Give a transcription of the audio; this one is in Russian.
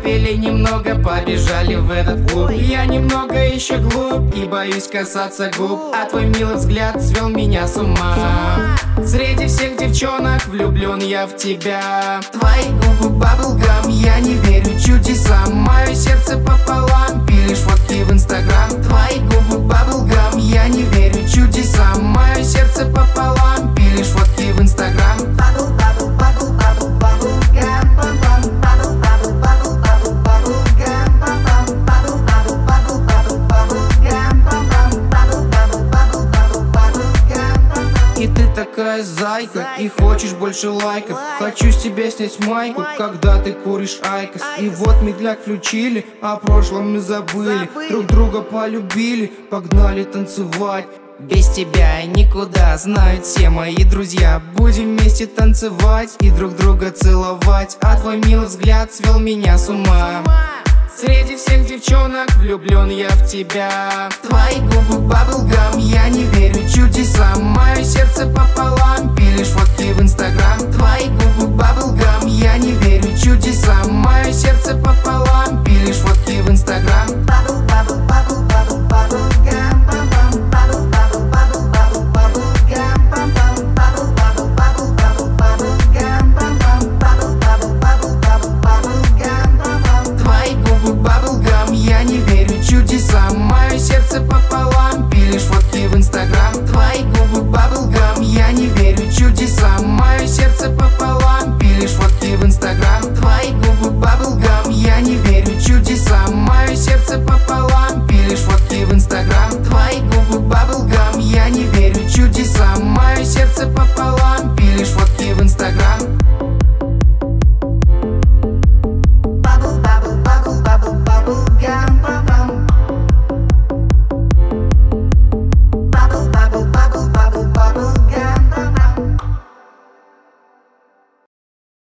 выпили немного, побежали в этот клуб. Я немного еще глуп и боюсь касаться губ. А твой милый взгляд свел меня с ума. Среди всех девчонок влюблен я в тебя. Твои губы баблгам, я не верю такая зайка, и хочешь больше лайков. Хочу с тебя снять майку, когда ты куришь айкос. И вот медляк включили, о прошлом мы забыли. Друг друга полюбили, погнали танцевать. Без тебя никуда, знают все мои друзья. Будем вместе танцевать и друг друга целовать. А твой милый взгляд свел меня с ума. Среди всех девчонок влюблен я в тебя. Твои губы баблгам, я не верю